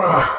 Ah.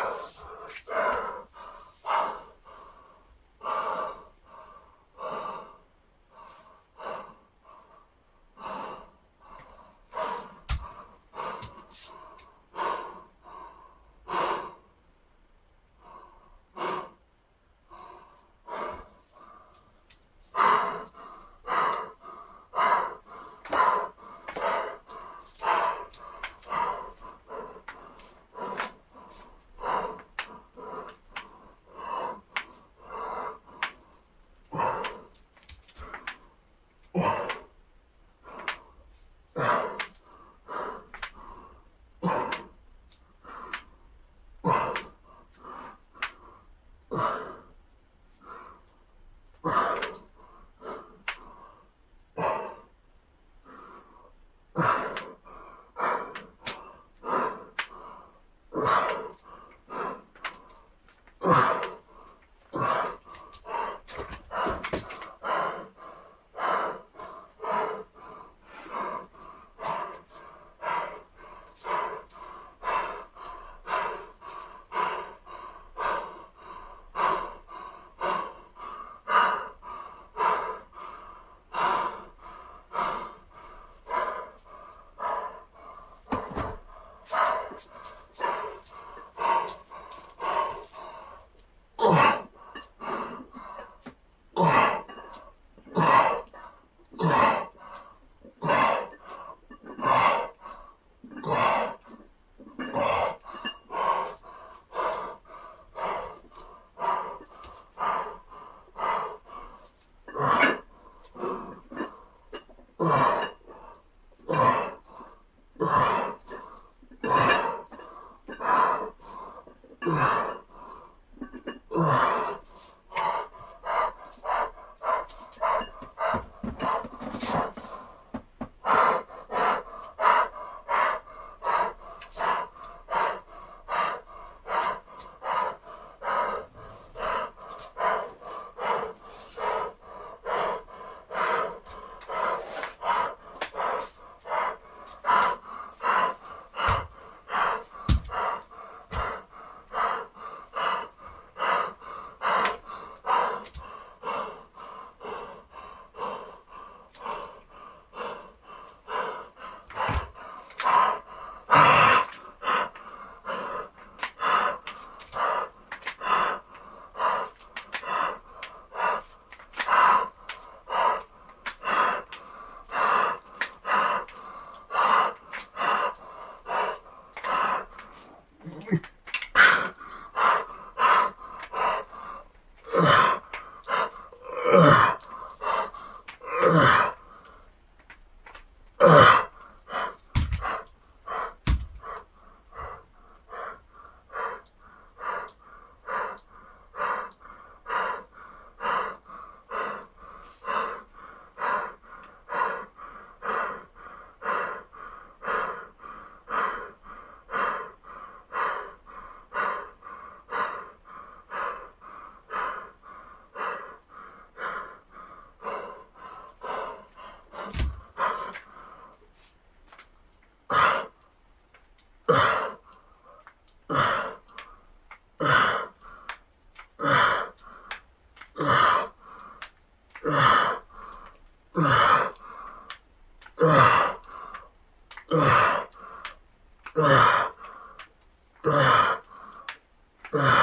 으아. 으아. Yeah.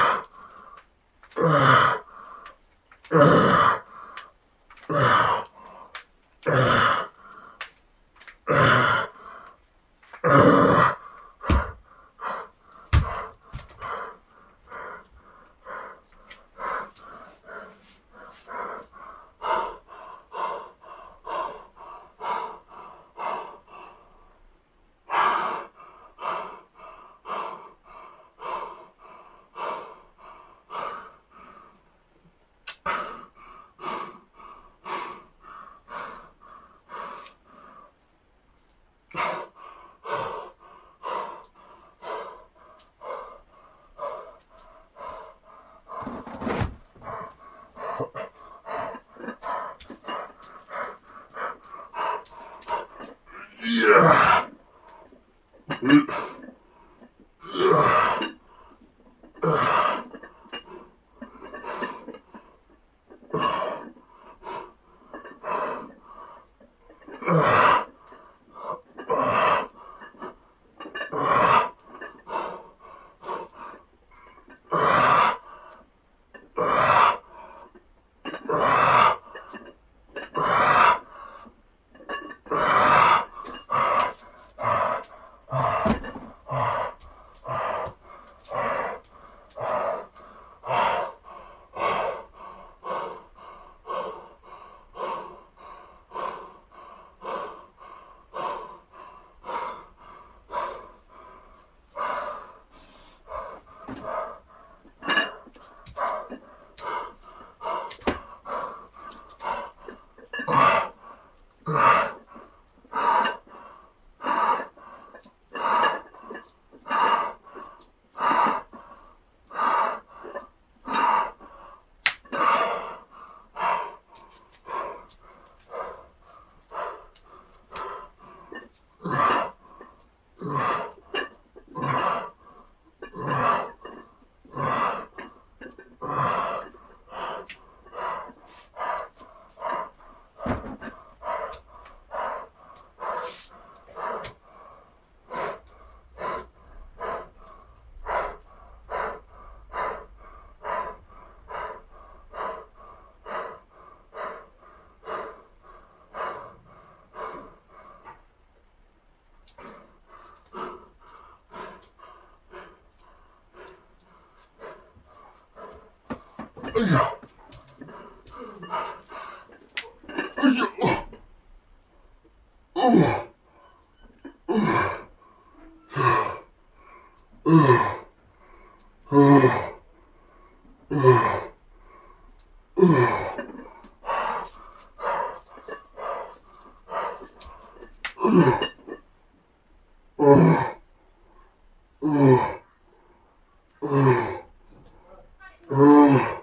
Oh.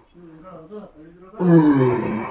Yeah.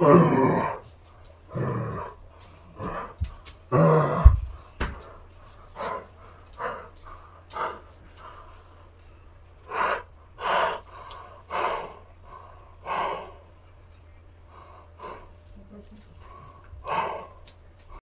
Oh.